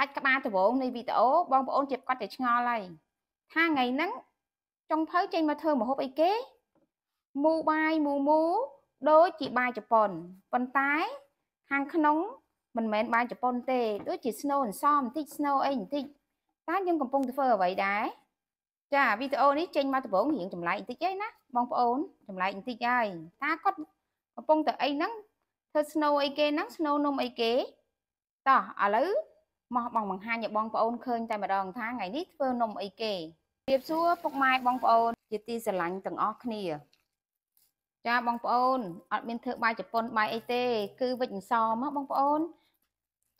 កាច់ក្បាលដំបូងនៃវីដេអូបងប្អូនជាគាត់តែឆ្ងល់ហើយថាថ្ងៃហ្នឹងចុងភៅចេញមកធ្វើម្ហូបអីគេមូបាយមូមូដូចជាបាយជប៉ុនប៉ុន្តែខាងក្នុងមិនមែនបាយជប៉ុនទេដូចជា snow អន្សមបន្តិច snow អីបន្តិចតែយើងកំពុងធ្វើអ្វីដែរចាវីដេអូនេះចេញមកដំបូងរៀងចម្លែកបន្តិចឯណាបងប្អូនចម្លែកបន្តិចហើយតាគាត់កំពុងតែអីហ្នឹងធ្វើ snow អីគេហ្នឹង snow នំអីគេតោះឥឡូវ មកបងបង្ហាញឲ្យបងប្អូនឃើញតែម្ដងថាថ្ងៃនេះធ្វើនំអីគេជម្រាបសួរពុកម៉ែបងប្អូនជាទីស្រឡាញ់ទាំងអស់គ្នា ចាបងប្អូនអត់មានធ្វើបាយជប៉ុនបាយអីទេ គឺវិចអន្សមបងប្អូន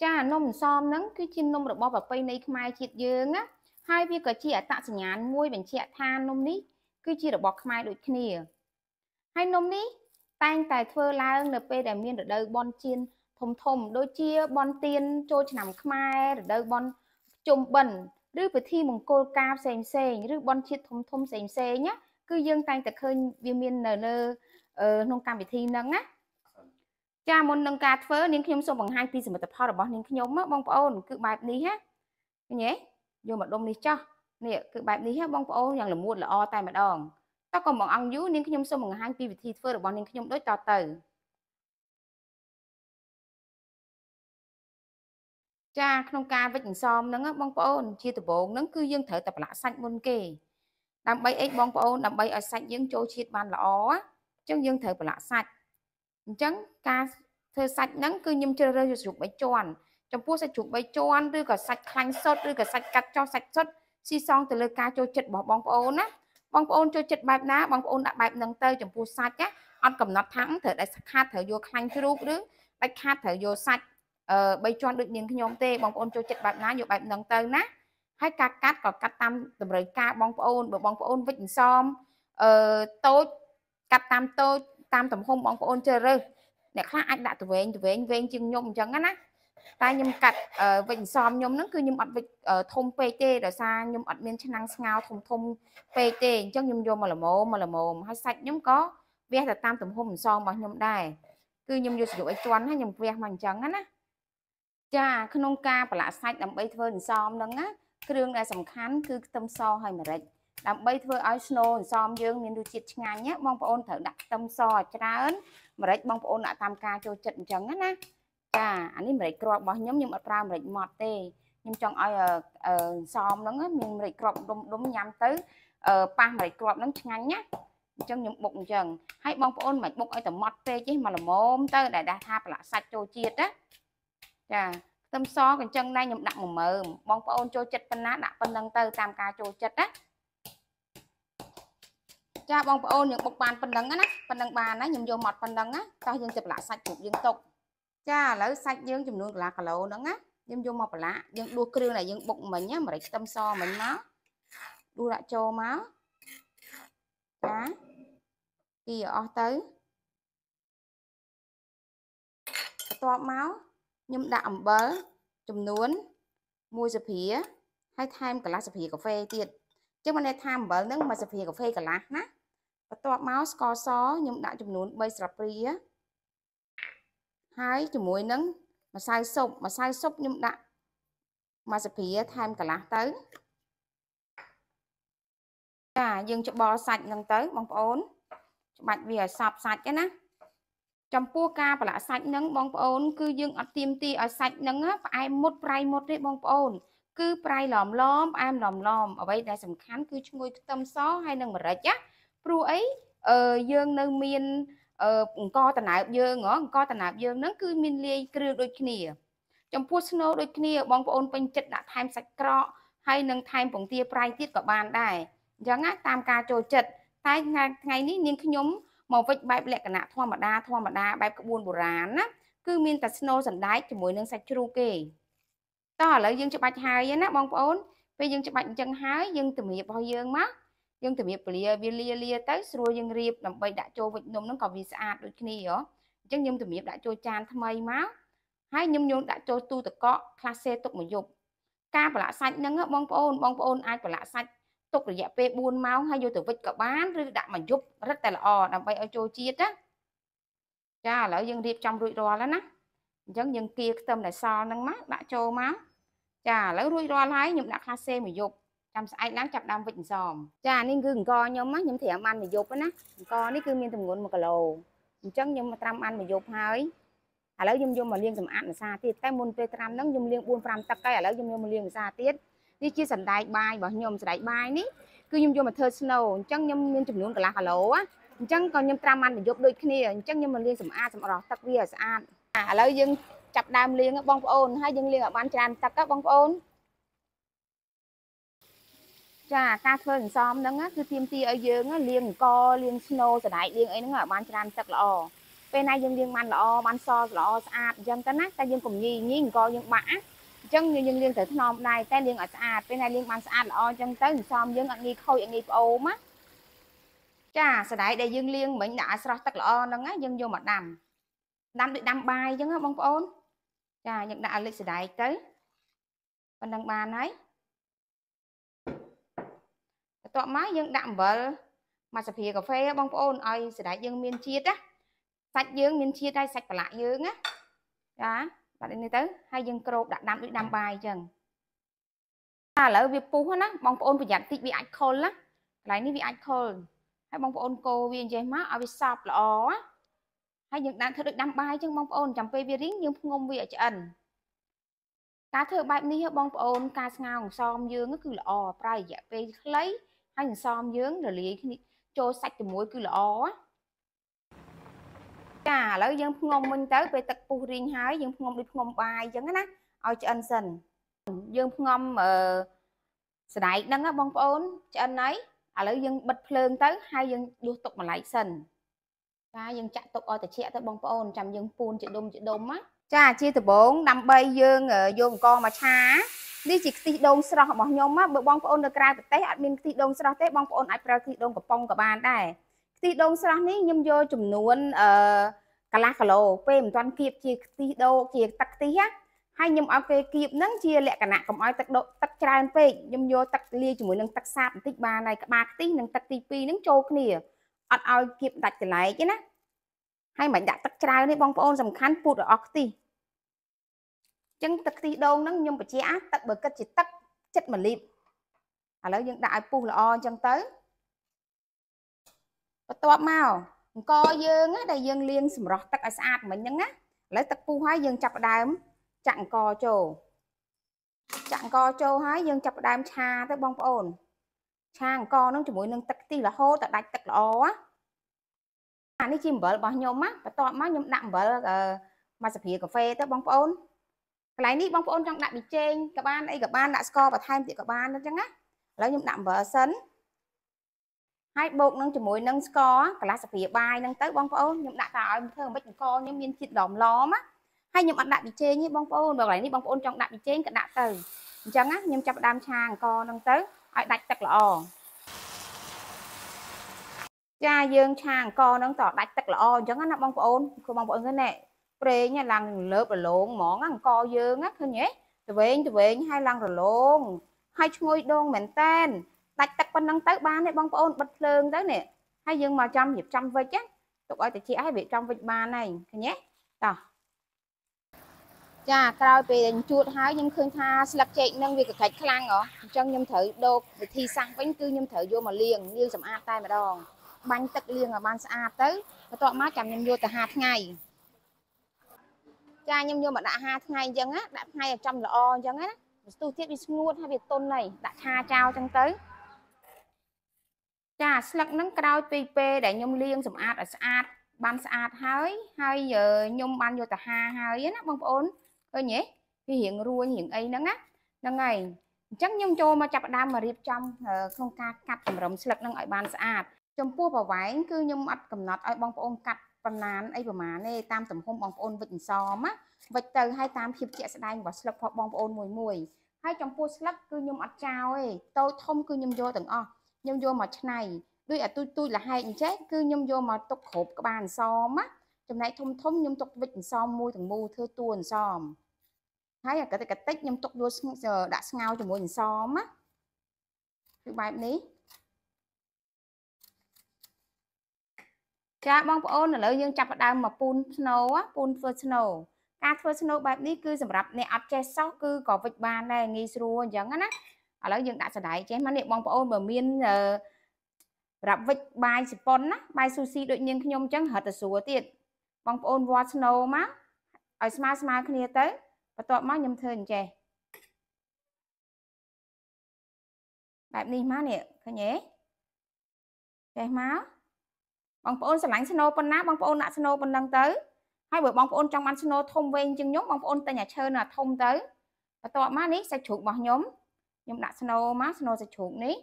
ចានំអន្សមហ្នឹងគឺជានំរបស់ប្រពៃណីខ្មែរជាតិយើងណាហើយវាក៏ជាអត្តសញ្ញាណមួយបញ្ជាក់ថានំនេះគឺជារបស់ខ្មែរដូចគ្នាហើយនំនេះតែងតែធ្វើឡើងនៅពេលដែលមានរដូវបុណ្យជៀន ធំធំ ដូចជាបន់ទៀនចូលឆ្នាំខ្មែររដូវបន់ជុំបិណ្ឌឬពិធីមង្គលការផ្សេងផ្សេងឬបន់ជាតិធំធំផ្សេងផ្សេងណាគឺយើងតែងតែឃើញវាមាននៅលើក្នុងកម្មវិធីហ្នឹងណាចាមុននឹងការធ្វើនាងខ្ញុំសូមបង្ហាញពីសមិទ្ធផលរបស់នាងខ្ញុំបងប្អូនគឺបែបនេះណាឃើញទេយកមកដុំនេះចោះនេះគឺបែបនេះបងប្អូនយ៉ាងល្មួតល្អតែម្ដងតើកុំបងអង្គយូរនាងខ្ញុំសូមបង្ហាញពីវិធីធ្វើរបស់នាងខ្ញុំដូចតទៅ ចាក្នុងការវិចអន្សមហ្នឹងបងប្អូនជាដំបូងហ្នឹងគឺយើងត្រូវតែប្រឡាក់សាច់មុនគេដើម្បីអីបងប្អូនដើម្បីឲ្យសាច់យើងចូលជាតិបានល្អអញ្ចឹងយើងត្រូវប្រឡាក់សាច់អញ្ចឹងការធ្វើសាច់ហ្នឹងគឺខ្ញុំជ្រើសរើសជ្រូក3ជាន់ចំពោះសាច់ជ្រូក3ជាន់ឬក៏សាច់ខ្លាញ់សុទ្ធឬក៏សាច់កាត់ចោះសាច់សុទ្ធស៊ីសងទៅលើការចូលចិត្តរបស់បងប្អូនណាបងប្អូនចូលចិត្តបែបណាបងប្អូនដាក់បែបហ្នឹងទៅចំពោះសាច់ណាអត់កំណត់ថាត្រូវតែខាតត្រូវយកខ្លាញ់ជ្រូកឬដាច់ខាតត្រូវយកសាច់ អឺ3ជាន់ដូចនាងខ្ញុំទេបងប្អូនចូលចិត្តបែបណាយកបែបហ្នឹងទៅណាហើយការកាត់ក៏កាត់តាមតម្រូវការបងប្អូនបើបងប្អូនវិចអន្សមអឺតូចកាត់តាមតូចតាមទំហំបងប្អូនជ្រើសរើសអ្នកខ្លះអាចដាក់ទៅវែងទៅវែងវែងជាងខ្ញុំអញ្ចឹងណាតែខ្ញុំកាត់វិចអន្សមខ្ញុំហ្នឹងគឺខ្ញុំអត់វិចធំពេកទេដោយសារខ្ញុំអត់មានឆ្នាំងស្ងោធំធំពេកទេអញ្ចឹងខ្ញុំយកមកល្មមមកល្មមហើយសាច់ខ្ញុំក៏វះទៅតាមទំហំអន្សមរបស់ខ្ញុំដែរគឺខ្ញុំយកស្រុកឲ្យជន់ហើយខ្ញុំវះមកអញ្ចឹងណា ចាក្នុងការប្រឡាក់សាច់ដើម្បីធ្វើអន្សមហ្នឹងណាគ្រឿងដែលសំខាន់គឺខ្ទឹមសហើយម្រេចដើម្បីធ្វើឲ្យស្នូអន្សមយើងមានរសជាតិឆ្ងាញ់ណាបងប្អូនត្រូវដាក់ខ្ទឹមសឲ្យច្រើនម្រេចបងប្អូនដាក់តាមការចូលចិត្តអញ្ចឹងណាចាអានេះម្រេចគ្រាប់របស់ខ្ញុំខ្ញុំអត់ប្រើម្រេចម៉ត់ទេខ្ញុំចង់ឲ្យអន្សមហ្នឹងមានម្រេចគ្រាប់ដុំដុំញ៉ាំទៅប៉ះម្រេចគ្រាប់ហ្នឹងឆ្ងាញ់ណាអញ្ចឹងខ្ញុំបុកអញ្ចឹងហើយបងប្អូនមិនបុកឲ្យតែម៉ត់ពេកទេមកល្មមទៅដែលដាក់ថាប្រឡាក់សាច់ចូលជាតិណា ចាខ្ទឹមសកញ្ចឹងដែរខ្ញុំដាក់មួយមើមបងប្អូនចូលចិត្តប៉ុណ្ណាដាក់ប៉ុណ្ណឹងទៅតាមការចូលចិត្តណាចាបងប្អូនយើងបុកបានប៉ុណ្ណឹងណាប៉ុណ្ណឹងបានណាខ្ញុំយកមកប៉ុណ្ណឹងណាតោះយើងទៅប្រឡាក់សាច់ជូបយើងទុកចាឥឡូវសាច់យើងចំនួនកន្លះគីឡូហ្នឹងណាយើងយកមកប្រឡាក់យើងដួសគ្រឿងដែលយើងបុកមិញណាម្រេចខ្ទឹមសមិញមកដួសដាក់ចូលមកចាគីឲ្យអស់ទៅបន្ទាប់មក ខ្ញុំដាក់អំបិលចំនួន1ស្ព្រាហើយថែមកន្លះស្ព្រាកាហ្វេទៀតអញ្ចឹងមិនន័យថាអំបិលហ្នឹងមួយស្ព្រាកាហ្វេកន្លះណាបន្ទាប់មកស្ករសខ្ញុំដាក់ចំនួន3ស្លាបព្រាហើយជាមួយនឹងម្សៅស៊ុបម្សៅស៊ុបខ្ញុំដាក់មួយស្ព្រាថែមកន្លះទៅចាយើងច្បល់សាច់ហ្នឹងទៅបងប្អូន ច្បាច់វាឲ្យសប់សាច់ណា ចំពោះការប្រឡាក់សាច់នឹងបងប្អូន គឺយើងអត់ទៀមទីឲ្យសាច់នឹងផ្អែមមុតប្រៃមុតទេបងប្អូន គឺប្រៃឡំឡំផ្អែមឡំឡំអ្វីដែលសំខាន់គឺឈ្ងុយខ្ទឹមសហើយនឹងម្រេចណាព្រោះអីអឺយើងនៅមានអឺអង្គតណើបយើងហ៎អង្គតណើបយើងហ្នឹងគឺមានលាយគ្រឿងដូចគ្នា ចំពោះស្នូដូចគ្នាបងប្អូនពេញចិត្តដាក់ថែមសាច់ក្រកហើយនឹងថែមពងទាប្រៃទៀតក៏បានដែរអញ្ចឹងណាតាមការចូលចិត្តតែថ្ងៃនេះនាងខ្ញុំ មកវិចបែបលក្ខណៈធម្មតាធម្មតាបែបក្បួនបុរាណណាគឺមានតែស្នូសណ្ដែកជាមួយនឹងសាច់ជ្រូកគេតោះឥឡូវយើងច្បាច់ហើយណាបងប្អូនពេលយើងច្បាច់អញ្ចឹងហើយយើងតម្រៀបរបស់យើងមកយើងតម្រៀបពលាវាលាលាទៅស្រួលយើងរៀបដើម្បីដាក់ចូលវិចនំហ្នឹងក៏វាស្អាតដូចគ្នាហ៎អញ្ចឹងខ្ញុំតម្រៀបដាក់ចូលចានថ្មីមកហើយខ្ញុំយកដាក់ចូលទូទឹកកកខ្លះសេទុកមួយយប់ការប្រឡាក់សាច់ហ្នឹងបងប្អូនបងប្អូនអាចប្រឡាក់សាច់ ទុករយៈពេល4ម៉ោងហើយយកទៅវិចក៏បានឬដាក់មួយយប់រឹតតែល្អដើម្បីឲ្យចូលជាតិណាចាឥឡូវយើងរៀបចំរួចរាល់ហើយណាអញ្ចឹងយើងគៀខ្ទឹមដែលសល់ហ្នឹងមកដាក់ចូលមកចាឥឡូវរួចរាល់ហើយខ្ញុំដាក់ខ្លះសេមួយយប់ចាំស្អែកឡើងចាប់ដើមវិចអន្សមចានេះគឺអង្ករខ្ញុំខ្ញុំត្រាំបានមួយយប់ណាអង្ករនេះគឺមានទម្ងន់1គីឡូអញ្ចឹងខ្ញុំត្រាំបានមួយយប់ហើយឥឡូវខ្ញុំយកមកលាងសម្អាតម្សាទៀតតែមុនពេលត្រាំហ្នឹងខ្ញុំលាង4 5ទឹកហើយឥឡូវខ្ញុំយកមកលាងម្សាទៀត នេះជាសណ្ដែកបាយរបស់ខ្ញុំសណ្ដែកបាយនេះគឺខ្ញុំយកមកធ្វើ snow អញ្ចឹងខ្ញុំមានចំនួនកន្លះគីឡូណាអញ្ចឹងក៏ខ្ញុំត្រាំបានមួយយប់ដូចគ្នាអញ្ចឹងខ្ញុំមកលាងសម្អាតសម្រស់ទឹកវាឲ្យស្អាតឥឡូវយើងចាប់ដើមលាងបងប្អូនហើយយើងលាងឲ្យបានច្រើនទឹកបងប្អូនចាការធ្វើសន្សំហ្នឹងគឺទៀមទីឲ្យយើងលាងអង្គលាងស្នូសដែកលាងអីហ្នឹងឲ្យបានច្រើនទឹកល្អពេលណាយើងលាងបានល្អបានសល្អស្អាតអញ្ចឹងទៅណាតែយើងកុំញីញីអង្គយើងបាក់ អញ្ចឹងយើងលាងត្រូវថ្នមដែរតែលាងឲ្យស្អាតពេលណាលាងបានស្អាតល្អអញ្ចឹងទៅសន្សំយើងអត់ងាយខូចអត់ងាយប្អូមណាចាសដែកដែលយើងលាងមិញដាក់ឲ្យស្រស់ទឹកល្អហ្នឹងយើងយកមកដាំដាំដូចដាំបាយអញ្ចឹងបងប្អូនចាយើងដាក់ឲ្យលិចសដែកទៅប៉ុណ្ណឹងបានហើយបន្ទាប់មកយើងដាក់អំបិលមួយស្ព្រាកាហ្វេបងប្អូនឲ្យសដែកយើងមានជាតិណាសាច់យើងមានជាតិហើយសាច់ប្រឡាក់យើងណាចា បាត់នេះទៅហើយយើងក្របដាក់ដាំដូចដាំបាយអញ្ចឹងតែឥឡូវវាពុះណាបងប្អូនប្រយ័ត្នតិចវាអាចខុលណាកន្លែងនេះវាអាចខុលហើយបងប្អូនកូរវាអញ្ចេះមកឲ្យវាសប់ល្អណាហើយយើងដាក់ធ្វើដូចដាំបាយអញ្ចឹងបងប្អូនចាំពេលវារីងយើងផ្ងុំវាឲ្យឆ្អិនការធ្វើបែបនេះបងប្អូនការស្ងោរអង្សមយើងគឺល្អប្រើរយៈពេលខ្លីហើយអង្សមយើងរលាយគ្នាចូលសាច់ជាមួយគឺល្អ ចាឥឡូវយើងផ្ងុំវិញទៅពេលទឹកពុះរីងហើយយើងផ្ងុំដូចផ្ងុំបាយអញ្ចឹងណាឲ្យឆ្អិនសិនយើងផ្ងំអឺសណ្ដែកហ្នឹងបងប្អូនឆ្អិនហើយឥឡូវយើងបិទភ្លើងទៅហើយយើងដួសទុកម្ល៉េះសិនចាយើងចាក់ទុកឲ្យត្រជាក់ទៅបងប្អូនចាំយើងពូនជាដុំជាដុំណាចាជាដំបងដើម្បីយើងយកអង្គមកឆានេះជាខ្ទិះដូងស្រស់របស់ខ្ញុំណាបើបងប្អូននៅក្រៅប្រទេសអត់មានខ្ទិះដូងស្រស់ទេបងប្អូនអាចប្រើខ្ទិះដូងកំប៉ុងក៏បានដែរ ខ្ទិះដូងស្រស់នេះខ្ញុំយកចំនួនអឺកន្លះគីឡូពេលមិនទាន់គៀបជាខ្ទិះដូងជាទឹកខ្ទិះណាហើយខ្ញុំឲ្យពេលគៀបហ្នឹងជាលក្ខណៈកុំឲ្យទឹកទឹកច្រើនពេកខ្ញុំយកទឹកលាយជាមួយនឹងទឹកសាបបន្តិចបានហើយក្បាលខ្ទិះនិងទឹកទី2ហ្នឹងចូលគ្នាអត់ឲ្យគៀបដាច់កន្លែងទេណាហើយមិនដាក់ទឹកច្រើនទេបងប្អូនសំខាន់ពូតឲ្យអស់ខ្ទិះចឹងទឹកខ្ទិះដូងហ្នឹងខ្ញុំបញ្ជាក់ទឹកបើគិតជាទឹកចិត្ត1លីត្រឥឡូវយើងដាក់ឲ្យពុះល្អអញ្ចឹងទៅ បន្ទាប់មកអង្គយើងដែលយើងលាងសម្រស់ទឹកឲ្យស្អាតមិញហ្នឹងណាឥឡូវទឹកពុះហើយយើងចាប់ផ្ដើមចាក់អង្គចូលចាក់អង្គចូលហើយយើងចាប់ផ្ដើមឆាទៅបងប្អូនឆាអង្គហ្នឹងជាមួយនឹងទឹកខ្ទិះរហូតដល់ដាច់ទឹកល្អណាអានេះជាអំបិលរបស់ខ្ញុំណាបន្ទាប់មកខ្ញុំដាក់អំបិលមួយស្ព្រាកាហ្វេទៅបងប្អូនកន្លែងនេះបងប្អូនចង់ដាក់ប៊ីចេងក៏បានអីក៏បានដាក់ស្ករបន្ថែមទៀតក៏បានអញ្ចឹងណាឥឡូវខ្ញុំដាក់អំបិលសិន ហើយបូកនឹងជាមួយនឹងស្ករកន្លះស្ព្រាបាយហ្នឹងទៅបងប្អូនខ្ញុំដាក់តែឲ្យធ្វើមិនអង្គខ្ញុំមានជាតិដុំឡមណាហើយខ្ញុំអត់ដាក់ប៊ីចេងទេបងប្អូនបើកន្លែងនេះបងប្អូនចង់ដាក់ប៊ីចេងក៏ដាក់ទៅអញ្ចឹងណាខ្ញុំចាប់ផ្ដើមឆាអង្គហ្នឹងទៅឲ្យដាច់ទឹកល្អចាយើងឆាអង្គហ្នឹងតដាច់ទឹកល្អអញ្ចឹងណាបងប្អូនគឺបងប្អូនឃើញណែប្រេងឡើងលើបរលោងហ្មងអង្គយើងឃើញទេទៅវិញទៅវិញហើយឡើងរលោងហើយឈ្ងុយដងមែនតែន ដាច់ទឹកប៉ុណ្ណឹងទៅបានទេបងប្អូនបិទភ្លើងទៅនេះហើយយើងមកចាំរៀបចំវិចណាទុកឲ្យត្រជាក់ហើយរៀបចំវិចបានហើយឃើញទេតោះចាក្រោយពេលជួតហើយខ្ញុំឃើញថាស្លឹកចេកនឹងវាកកាច់ខ្លាំងហ៎អញ្ចឹងខ្ញុំត្រូវដូកវិធីសាស្ត្រវិញគឺខ្ញុំត្រូវយកមកលាងលាងសម្អាតតែម្ដងបាញ់ទឹកលាងឲ្យបានស្អាតទៅបន្ទាប់មកចាំខ្ញុំយកទៅហាថ្ងៃចាខ្ញុំយកមកដាក់5ថ្ងៃអញ្ចឹងណាដាក់ថ្ងៃឲ្យចំល្អអញ្ចឹងណាស្ទុះទៀតវាស្ងួតហើយវាទន់ហើយដាក់ឆាចោលអញ្ចឹងទៅ ចាស្លឹកហ្នឹងក្រោយពីពេលដែលខ្ញុំលាងសម្អាតឲ្យស្អាតបានស្អាតហើយហើយខ្ញុំបានយកទៅហាហើយណាបងប្អូនឃើញទេវារៀងរួញរៀងអីហ្នឹងណាហ្នឹងហើយអញ្ចឹងខ្ញុំចូលមកចាប់ដើមមករៀបចំក្នុងការកាត់តម្រឹមស្លឹកហ្នឹងឲ្យបានស្អាតចំពោះប្រវែងគឺខ្ញុំអត់កំណត់ឲ្យបងប្អូនកាត់ប៉ុន្មានអីប្រមាណទេតាមទំហំបងប្អូនវិចអន្សមណាវិចទៅឲ្យតាមភាពជាក់ស្ដែងរបស់ស្លឹកផងបងប្អូនមួយមួយហើយចំពោះស្លឹកគឺខ្ញុំអត់ចោលទេតូចធំគឺខ្ញុំយកទាំងអស់ ខ្ញុំយកមកឆ្នៃដូចអាទូចទូចលហែកអញ្ចេះគឺខ្ញុំយកមកទុកគ្រប់ក្បាលអន្សមណាចំណែកធំធំខ្ញុំទុកវិចអន្សមមួយទាំងមូលធ្វើតួអន្សមហើយអាកតិកតិចខ្ញុំទុកយកដាក់ស្ងោរជាមួយអន្សមណាគឺបែបនេះចាបងប្អូនឥឡូវយើងចាប់ផ្ដើមមកពូនស្នូពូនធ្វើស្នូការធ្វើ snow បែបនេះគឺសម្រាប់អ្នកអត់ចេះសោះគឺក៏វិចបានដែរងាយស្រួលអញ្ចឹងណា ឥឡូវយើងដាក់សណ្ដែកចេះមកនេះបងប្អូនបើមានសម្រាប់វិចបាយសប៉ុនណាបាយស៊ូស៊ីដូចនាងខ្ញុំអញ្ចឹងរត់ទៅស្រួលទៀតបងប្អូនវត្ត snow មកឲ្យស្មើស្មើគ្នាទៅបន្ទាប់មកខ្ញុំធ្វើអញ្ចេះបែបនេះមកនេះឃើញទេចេះមកបងប្អូនស្រឡាញ់ស្នូប៉ុណ្ណាបងប្អូនដាក់ស្នូប៉ុណ្ណឹងទៅហើយបើបងប្អូនចង់បានស្នូធំវែងជាងខ្ញុំបងប្អូនទិញអាឈើណាធំទៅបន្ទាប់មកនេះសាច់ជ្រូករបស់ខ្ញុំ ខ្ញុំដាក់ស្នូមកស្នូសាច់ជ្រូកនេះ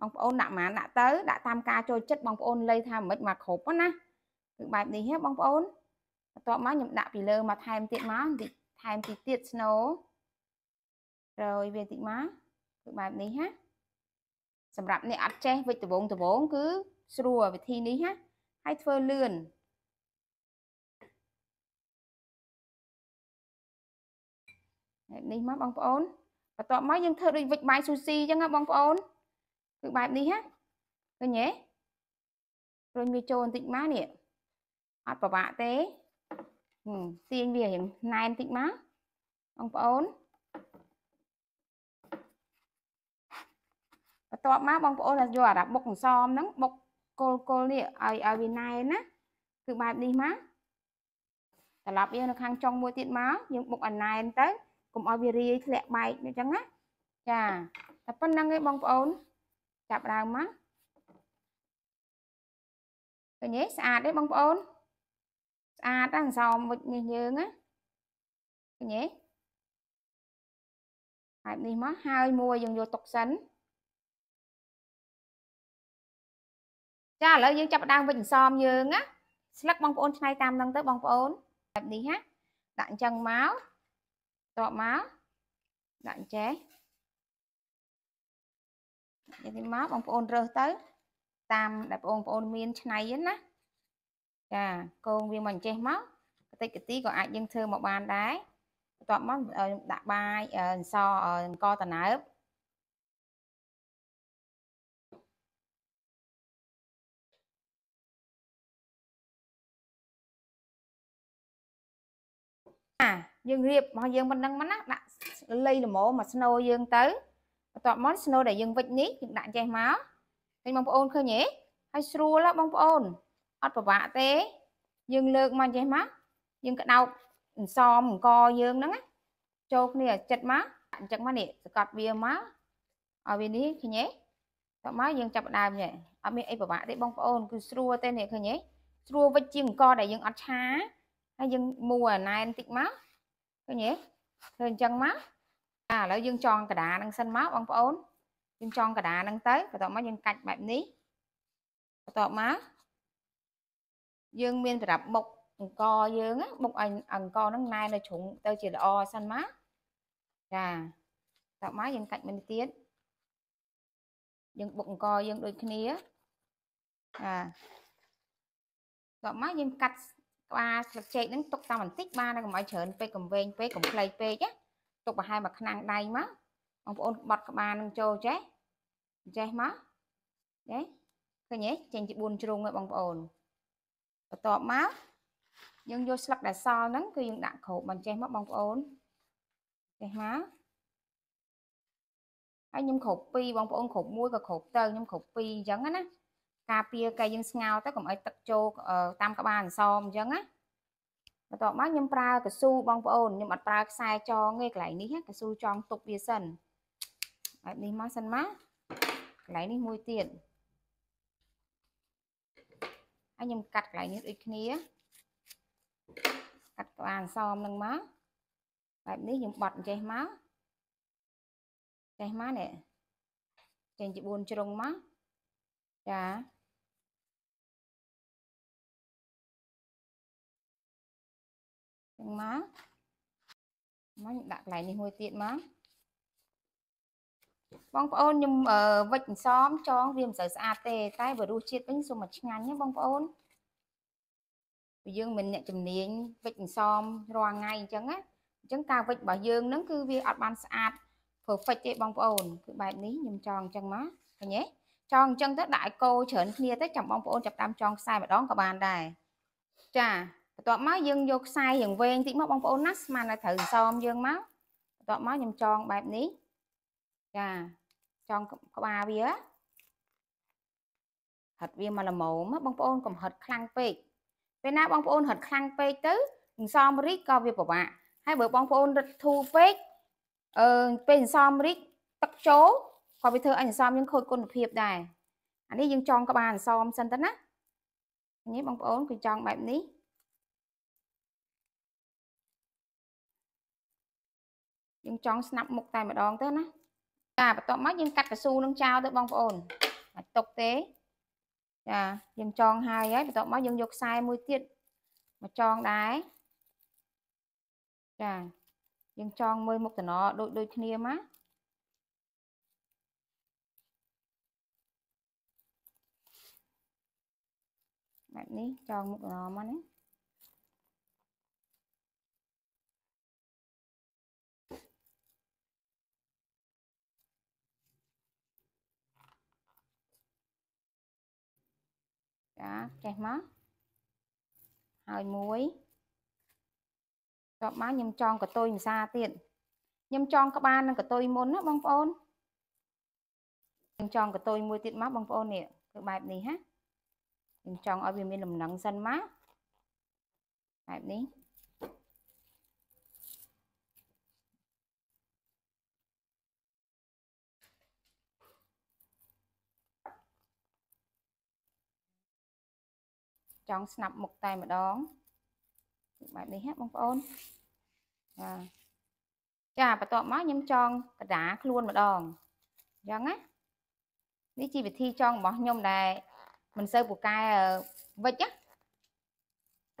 បងប្អូនដាក់ម៉ានដាក់ទៅដាក់តាមការចូលចិត្តបងប្អូនលៃថាមិនមកគ្រប់ណាគឺបែបនេះហ៎បងប្អូនបន្ទាប់មកខ្ញុំដាក់ពីលើមកថែមទៀតមកបន្តិចថែមទីទៀតស្នូរយវាតិចមកគឺបែបនេះណាសម្រាប់អ្នកអត់ចេះវិចដបងដបងគឺស្រួលវិធីនេះណាហើយធ្វើលឿនបែបនេះមកបងប្អូន បន្ទាប់មកយើងធ្វើដូចវិចបាយស៊ូស៊ីអញ្ចឹងណាបងប្អូនគឺបែបនេះណាឃើញទេរុញវាចូលបន្តិចមកនេះអត់ពិបាកទេទាញវារៀងណែនបន្តិចមកបងប្អូនបន្ទាប់មកបងប្អូនយកអារ៉ាបុកអង្សមហ្នឹងបុកគល់គល់នេះឲ្យឲ្យវាណែនណាគឺបែបនេះមកត្រឡប់វានៅខាងចុងមួយទៀតមកយើងបុកឲ្យណែនទៅ កុំឲ្យវារាយធ្លាក់បែកអញ្ចឹងណាចាតែប៉ុណ្្នឹងឯងបងប្អូន ចាប់ដើមមកឃើញទេស្អាតទេបងប្អូនស្អាតណាស់អង្សមវិចនេះយើងណាឃើញទេបែបនេះមកហើយមួយយើងយកទុកសិនចាឥឡូវយើងចាប់ផ្ដើមវិចអន្សមយើងណាស្លឹកបងប្អូនឆ្នៃតាមនឹងទៅបងប្អូនបែបនេះណាដាក់អញ្ចឹងមក តបមកដាក់អញ្ចេះនិយាយមកបងប្អូនរើសទៅ តាមដែលបងប្អូនមានឆ្នៃណាចាកងវាមកអញ្ចេះមកកតិចកទីក៏អាចយើងធ្វើមកបានដែរបន្ទាប់មកដាក់បាយអង្សអង្ករតណើប យើងរៀបរបស់យើងប៉ុណ្ណឹងមកណាដាក់លៃល្មមមកស្នូយើងទៅបន្ទាប់មកស្នូដែលយើងវិចនេះយើងដាក់ចេះមកឃើញបងប្អូនឃើញទេហើយស្រួលបងប្អូនអត់ពិបាកទេ យើងលើកមកចេះមកយើងក្តោបអន្សមអង្គយើងហ្នឹងចូលគ្នាចិត្តមកអញ្ចឹងមកនេះសកាត់វាមកឲ្យវានេះឃើញទេតមកយើងចាប់ដើមនេះអត់មានអីពិបាកទេបងប្អូនគឺស្រួលទេនេះឃើញទេស្រួលវិចជាងអង្គដែលយើងអត់ឆាហើយយើងមួអាណែនតិចមក ឃើញទេធ្វើអញ្ចឹងមកអាឥឡូវយើងចងកដានឹងសិនមកបងប្អូនយើងចងកដានឹងទៅបន្ទាប់មកយើងកាច់បែបនេះបន្ទាប់មកយើងមានសម្រាប់បុកអង្គយើងបុកឲ្យអង្គហ្នឹងណែនៅជ្រុងទៅជាល្អសិនមកចាតមកយើងកាច់មួយទៀតយើងបុកអង្គយើងដូចគ្នាចាតមកយើងកាត់ ក្បាលស្លឹកចេកហ្នឹងទុកតាមបន្តិចបានហើយកុំឲ្យច្រើនពេកកំវែងពេកកំខ្លីពេកណាទុកប្រហែលមួយឆ្នាំងដៃមកបងប្អូនបត់ក្បាលនឹងចូលចេះចេះមកចេះឃើញទេចេញជា4ជ្រុងហើយបងប្អូនបន្ទាប់មកយើងយកស្លឹកដែលសល់ហ្នឹងគឺយើងដាក់គ្របបញ្ចេះមកបងប្អូនចេះមកហើយខ្ញុំគ្រប2បងប្អូនគ្រប1ក៏គ្របទៅខ្ញុំគ្រប2អញ្ចឹងណា ការពារកាយយើងស្ងោរទៅកុំឲ្យទឹកចូលតាមក្បាលអន្សមអញ្ចឹងណាបន្ទាប់មកខ្ញុំប្រើកស៊ូបងប្អូនខ្ញុំអត់ប្រើខ្សែចងទេកន្លែងនេះកស៊ូចងទុកវាសិនបែបនេះមកសិនមកកន្លែងនេះមួយទៀតហើយខ្ញុំកាត់កន្លែងនេះដូចគ្នាកាត់ក្បាលអន្សមនឹងមកបែបនេះខ្ញុំបត់ចេះមកចេះមកនេះចេញជា4ជ្រុងមកចា ចឹងមកមកដាក់កន្លែងនេះមួយទៀតមកបងប្អូនខ្ញុំវិចអន្សមចងវាមិនសូវស្អាតទេតែបើរសជាតិវិញសូមមកឆ្ងាញ់ណាបងប្អូនព្រោះយើងមិនអ្នកជំនាញវិចអន្សមរាល់ថ្ងៃអញ្ចឹងណាអញ្ចឹងការវិចរបស់យើងហ្នឹងគឺវាអត់បានស្អាត perfect ទេបងប្អូនគឺបែបនេះខ្ញុំចងអញ្ចឹងមកឃើញទេចងអញ្ចឹងទៅដាក់ឲ្យកោច្រើនគ្នាទៅចាំបងប្អូនចាប់តាមចងខ្សែម្ដងក៏បានដែរចា បបន្ទាប់មកយើងយកខ្សែរៀងវែងតិចមកបងប្អូនណាស្មានតែត្រូវសមយើងមកបន្ទាប់មកខ្ញុំចងបែបនេះចាចងក្បាលវាហិតវាមកល្មមបងប្អូនកុំហិតខ្លាំងពេកពេលណាបងប្អូនហិតខ្លាំងពេកទៅនឹងសមរីកក៏វាពិបាកហើយបើបងប្អូនរឹតធូរពេកអឺពេលសមរីកទឹកចូលក៏វាធ្វើឲ្យអន្សមយើងខូចគុណភាពដែរអានេះយើងចងក្បាលអន្សមសិនទៅណានេះបងប្អូនគឺចងបែបនេះ យើងចង់ស្នាប់មុខតែម្ដងទៅណាចាបន្ទាប់មកយើងកាត់កស៊ូនឹងចោលទៅបងប្អូនមិនຕົកទេចាយើងចងហើយហើយបន្ទាប់មកយើងយកខ្សែមួយទៀតមកចងដែរចាយើងចងមួយមុខតំណដូចដូចគ្នាមកបែបនេះចងមុខតំណមកណា ចាចេះមកហើយមួយតបមកខ្ញុំចងកតុយម្សាទៀតខ្ញុំចងក្បាលនឹងកតុយមុនណាបងប្អូនខ្ញុំចងកតុយមួយទៀតមកបងប្អូននេះគឺបែបនេះហាខ្ញុំចង់ឲ្យវាមានលំនឹងសិនមកបែបនេះ ចង់ស្នាប់មុខតែម្ដងបែបនេះហ៎បងប្អូនចាចាបន្ទាប់មកខ្ញុំចងកដាខ្លួនម្ដងអញ្ចឹងណានេះជាវិធីចងរបស់ខ្ញុំដែលមិនសូវពូកែវិចណា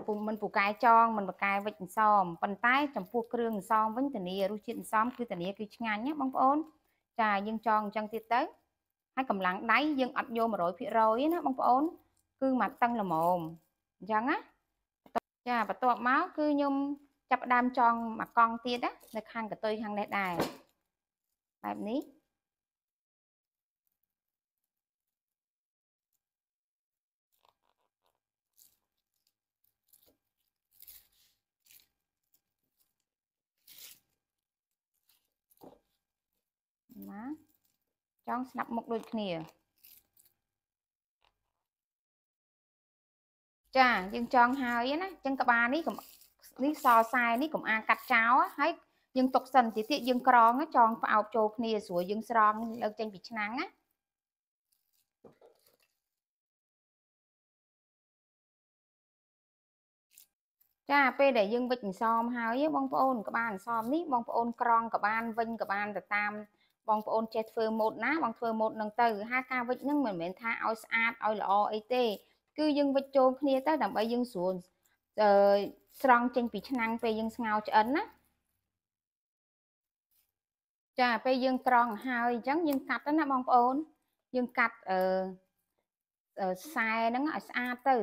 ពុំមិនពូកែចងមិនពូកែវិចអន្សមប៉ុន្តែចំពោះគ្រឿងអន្សមវិញធានារសជាតិអន្សមគឺធានាគឺឆ្ងាញ់ណាបងប្អូនចាយើងចងអញ្ចឹងទៀតទៅហើយកម្លាំងដៃយើងអត់យក100%ណាបងប្អូនគឺមកតឹងល្មម អញ្ចឹងណាចាបន្ទាប់មកគឺខ្ញុំចាប់ដើមចងមកកង់ទៀតណានៅខាងកតុយខាងនេះដែរបែបនេះណាចង់ស្ដាប់មុខដូចគ្នា ចាយើងចងហើយណាអញ្ចឹងក្បាលនេះនេះសខ្សែនេះកុំអាកាត់ចោលហើយយើងទុកសិនទីទៀតយើងក្រងចងផ្អោបចូលគ្នាស្រួលយើងស្រង់លើកចេញពីឆ្នាំងណាចាពេលដែលយើងវិចអន្សមហើយបងប្អូនក្បាលអន្សមនេះបងប្អូនក្រងក្បាលវិញក្បាលទៅតាមបងប្អូនចេះធ្វើម៉ូតណាបងធ្វើម៉ូតនឹងទៅហើយការវិចនឹងមិនមែនថាឲ្យស្អាតឲ្យល្អអីទេ គឺយើងវិចចូលគ្នាទៅដើម្បីយើងស្រួលអឺស្រង់ចេញពីឆ្នាំងពេលយើងស្ងោរឆ្អិនណាចាពេលយើងក្រងហើយអញ្ចឹងយើងកាត់ទៅណាបងប្អូន យើងកាត់អឺខ្សែហ្នឹងឲ្យស្អាតទៅ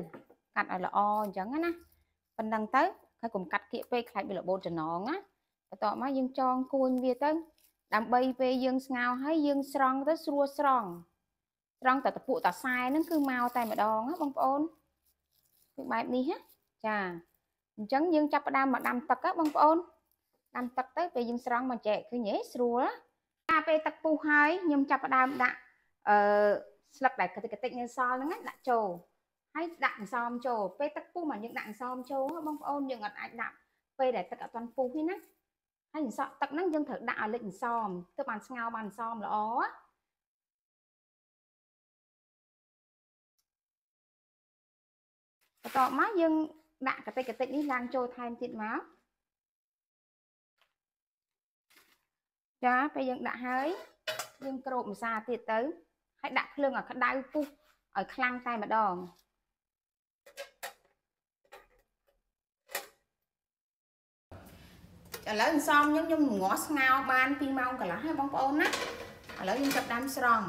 កាត់ឲ្យល្អអញ្ចឹងណាប៉ុណ្ណឹងទៅហើយកុំកាត់គៀកពេកខ្លាចវារបូតចំណងណាបន្ទាប់មកយើងចងគួនវាទៅ ដើម្បីពេលយើងស្ងោរហើយយើងស្រង់ទៅស្រួលស្រង់ ត្រង់តែតពុតាខ្សែហ្នឹងគឺមកតែម្ដងណាបងប្អូនគឺបែបនេះណាចាអញ្ចឹងយើងចាប់ផ្ដើមមកដាំទឹកណាបងប្អូនដាំទឹកទៅពេលយើងស្រង់មកចែកឃើញទេស្រួលណាពេលទឹកពុះហើយខ្ញុំចាប់ផ្ដើមដាក់អឺស្លឹកដែលកតិកតិចនៅសល់ហ្នឹងដាក់ចូលហើយដាក់អន្សមចូលពេលទឹកពុះមកយើងដាក់អន្សមចូលបងប្អូនយើងអត់អាចដាក់ពេលដែលទឹកអត់ទាន់ពុះទេណាហើយអន្សមទឹកហ្នឹងយើងត្រូវដាក់ឲ្យលិចអន្សមទើបបានស្ងោរបានអន្សមល្អណា បន្ទាប់មកយើងដាក់កតិចកតិចនេះឡើងចូលថែមទៀតមកចាពេលយើងដាក់ហើយយើងក្រូបម្សាទៀតទៅហើយដាក់ភ្លើងឲ្យក្តៅពុះឲ្យខ្លាំងតែម្ដងឥឡូវអន្សមខ្ញុំខ្ញុំងាស់ស្ងោបាន2ម៉ោងកន្លះហើយបងប្អូនណាឥឡូវយើងចាប់ដាំស្រង់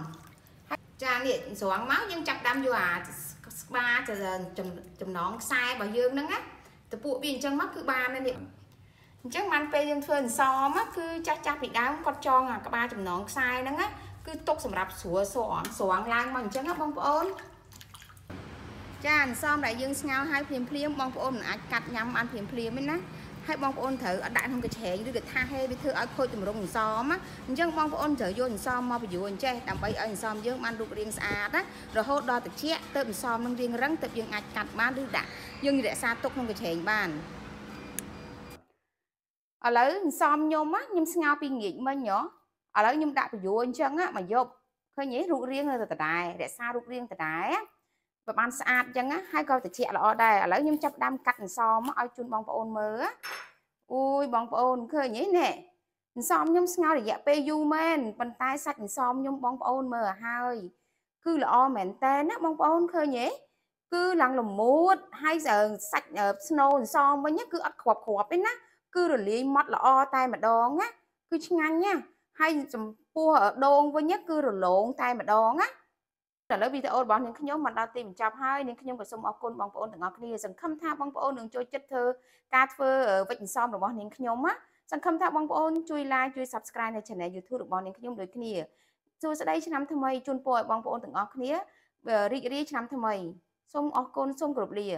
ចានេះស្រង់មកយើងចាប់ដាំយកអា ក្បាលចំណងខ្សែរបស់យើងហ្នឹងណាតពួកវាអញ្ចឹងមកគឺបាននេះអញ្ចឹងបានពេលយើងធ្វើអន្សមគឺចាស់ចាស់ពីដើមគាត់ចងអាក្បាលចំណងខ្សែហ្នឹងណាគឺទុកសម្រាប់ស្រួលស្រងស្រងឡើងមកអញ្ចឹងណាបងប្អូនចាអន្សមដែលយើងស្ងោរឲ្យភ្លាមភ្លាមបងប្អូនមិនអាចកាត់ញ៉ាំបានភ្លាមភ្លាមទេណា ហើយបងប្អូនត្រូវអត់ដាក់ក្នុងកញ្ឆេងឬក៏ថាហេវាធ្វើឲ្យខូចទម្រង់អន្សមអញ្ចឹងបងប្អូនត្រូវយកអន្សមមកបញ្យួរអញ្ចេះដើម្បីឲ្យអន្សមយើងបានរូបរាងស្អាតណារហូតដល់ត្រជាក់ទៅអន្សមនឹងរាងរឹងទៅយើងអាចកាត់បានឬដាក់យើងរក្សាទុកក្នុងកញ្ឆេងបានឥឡូវអន្សមខ្ញុំខ្ញុំស្ងោរពីងាកមិញហ៎ឥឡូវខ្ញុំដាក់បញ្យួរអញ្ចឹងមកយប់ឃើញទេរូបរាងនៅតែដដែលរក្សារូបរាងដដែល ប្រហែលស្អាតអញ្ចឹងហើយក៏ត្រជាក់ល្អដែរឥឡូវខ្ញុំចាប់ដាំកាត់អន្សមឲ្យជូនបងប្អូនមើលអូយបងប្អូនឃើញទេនេះអន្សមខ្ញុំស្ងោររយៈពេលយូរមែនប៉ុន្តែសាច់អន្សមខ្ញុំបងប្អូនមើលឲ្យហើយ គឺល្អមែនតើណាបងប្អូនឃើញទេគឺឡើងល្មួតហើយសាច់ស្នូអន្សមវិញគឺអត់គ្រាប់គ្រាប់ទេណាគឺរលាយម៉ត់ល្អតែម្ដងណាគឺឆ្ងាញ់ណាហើយចំពោះដូងវិញគឺរលោងតែម្ដងណា ឥឡូវវីដេអូរបស់នាងខ្ញុំមកដល់ទីបញ្ចប់ហើយនាងខ្ញុំក៏សូមអរគុណបងប្អូនទាំងអស់គ្នាសង្ឃឹមថាបងប្អូននឹងចូលចិត្តធ្វើការធ្វើវិជ្ជាសមរបស់នាងខ្ញុំណាសង្ឃឹមថាបងប្អូនជួយ like ជួយ subscribe នៅ channel YouTube របស់នាងខ្ញុំដូចគ្នាសួស្តីឆ្នាំថ្មីជូនពរឲ្យបងប្អូនទាំងអស់គ្នារីករាយឆ្នាំថ្មីសូមអរគុណសូមគោរពលា